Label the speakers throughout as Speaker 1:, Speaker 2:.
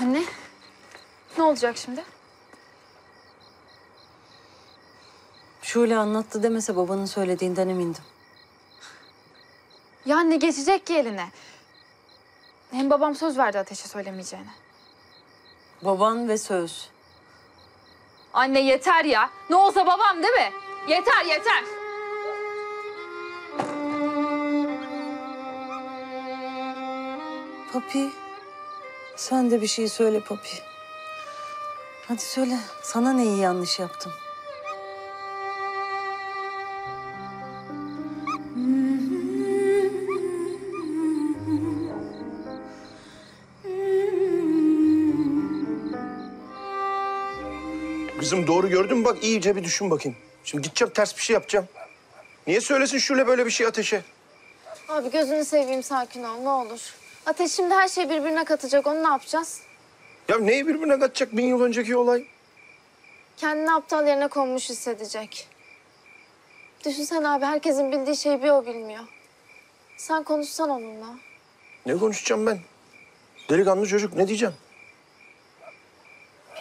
Speaker 1: Anne, ne olacak şimdi?
Speaker 2: Şule anlattı demese babanın söylediğinden emindim.
Speaker 1: Ya anne geçecek ki eline. Hem babam söz verdi ateşe söylemeyeceğine.
Speaker 2: Baban ve söz.
Speaker 1: Anne yeter ya. Ne olsa babam değil mi? Yeter yeter.
Speaker 2: Papi, sen de bir şey söyle Papi. Hadi söyle, sana neyi yanlış yaptım?
Speaker 3: Kızım doğru gördün mü? Bak iyice bir düşün bakayım. Şimdi gideceğim ters bir şey yapacağım. Niye söylesin Şule böyle bir şey ateşe?
Speaker 4: Abi gözünü seveyim sakin ol ne olur. Ateş şimdi her şeyi birbirine katacak onu ne yapacağız?
Speaker 3: Ya neyi birbirine katacak bin yıl önceki olay?
Speaker 4: Kendini aptal yerine konmuş hissedecek. Düşünsene abi herkesin bildiği şeyi bir o bilmiyor. Sen konuşsan onunla.
Speaker 3: Ne konuşacağım ben? Delikanlı çocuk ne diyeceğim?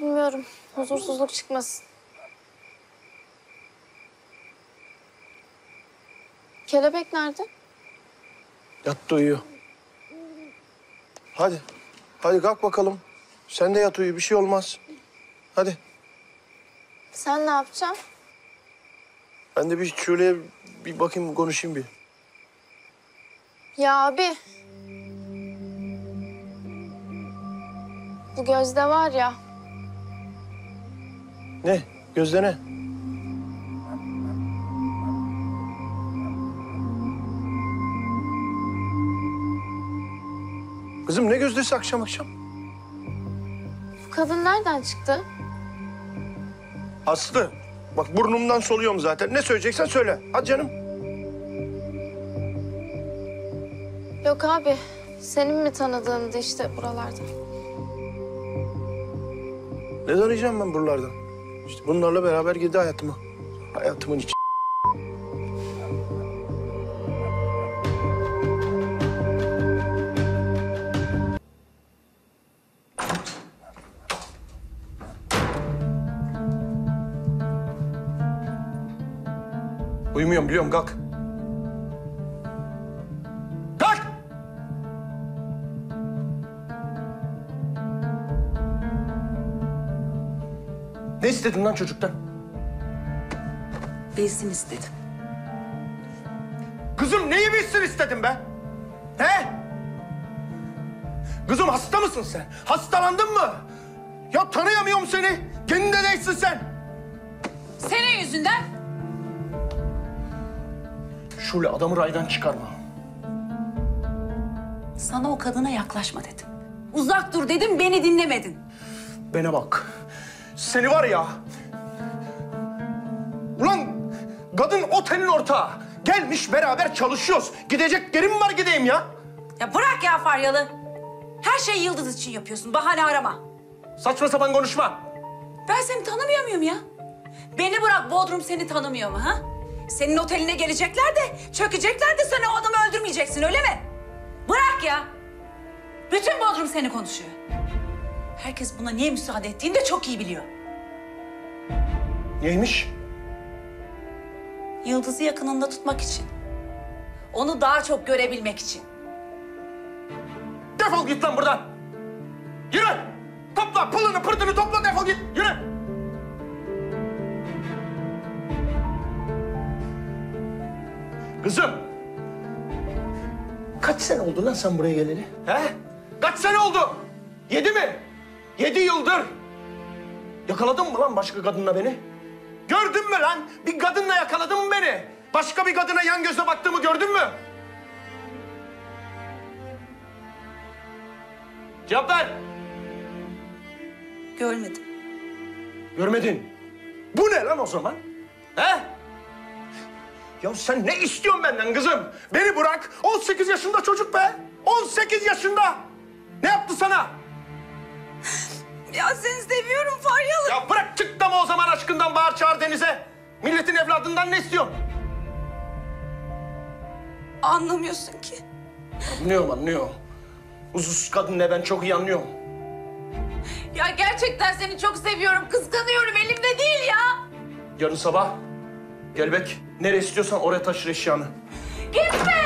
Speaker 4: Bilmiyorum huzursuzluk çıkmasın. Kelebek nerede?
Speaker 3: Yattı uyuyor. Hadi. Hadi kalk bakalım. Sen de yat uyu bir şey olmaz. Hadi.
Speaker 4: Sen ne yapacaksın?
Speaker 3: Ben de bir Şule'ye bir bakayım konuşayım bir.
Speaker 4: Ya abi. Bu gözde var ya.
Speaker 3: Ne? Gözde ne? Kızım ne gözdesi akşam akşam?
Speaker 4: Bu kadın nereden çıktı?
Speaker 3: Aslı. Bak burnumdan soluyorum zaten. Ne söyleyeceksen söyle. Hadi canım.
Speaker 4: Yok abi. Senin mi tanıdığındı işte buralarda?
Speaker 3: Ne arayacağım ben buralardan? İşte bunlarla beraber girdi hayatıma. Hayatımın içi. Uyumuyorum biliyorum kalk. Kalk! Ne istedin lan çocuktan?
Speaker 2: Bilsin istedim.
Speaker 3: Kızım neyi bilsin istedim be? He? Kızım hasta mısın sen? Hastalandın mı? Ya tanıyamıyorum seni. Kendinde değilsin sen.
Speaker 5: Senin yüzünden.
Speaker 3: Şule adamı raydan çıkarma.
Speaker 5: Sana o kadına yaklaşma dedim. Uzak dur dedim, beni dinlemedin.
Speaker 3: Bana bak. Seni var ya... Ulan kadın otelin ortağı. Gelmiş beraber çalışıyoruz. Gidecek yerim var gideyim ya.
Speaker 5: Ya bırak ya Faryalı. Her şeyi Yıldız için yapıyorsun, bahane arama.
Speaker 3: Saçma sapan konuşma.
Speaker 5: Ben seni tanımıyor muyum ya? Beni bırak, Bodrum seni tanımıyor mu ha? Senin oteline gelecekler de, çökecekler de sen o adamı öldürmeyeceksin öyle mi? Bırak ya. Bütün Bodrum seni konuşuyor. Herkes buna niye müsaade ettiğini de çok iyi biliyor.
Speaker 3: Neymiş?
Speaker 5: Yıldız'ı yakınında tutmak için. Onu daha çok görebilmek için.
Speaker 3: Defol git lan buradan. Yürü. Topla pılını pırtını topla defol oldu lan sen buraya geleli? He? Kaç sene oldu? Yedi mi? Yedi yıldır. Yakaladın mı lan başka kadınla beni? Gördün mü lan? Bir kadınla yakaladın mı beni? Başka bir kadına yan göze baktığımı gördün mü? Cevap ver.
Speaker 5: Görmedim.
Speaker 3: Görmedin. Bu ne lan o zaman? He? Ya sen ne istiyorsun benden kızım? Beni bırak. 18 yaşında çocuk be. 18 yaşında. Ne yaptı sana?
Speaker 5: Ya seni seviyorum Faryalı.
Speaker 3: Ya bırak çıtlama o zaman aşkından bağır çağır denize. Milletin evladından ne istiyorsun?
Speaker 5: Anlamıyorsun ki.
Speaker 3: Anlıyorum anlıyorum. Huzursuz kadın ne ben çok iyi anlıyorum.
Speaker 5: Ya gerçekten seni çok seviyorum, kıskanıyorum. Elimde değil ya.
Speaker 3: Yarın sabah gel bek. Nereye istiyorsan oraya taşır eşyanı.
Speaker 5: Gitme.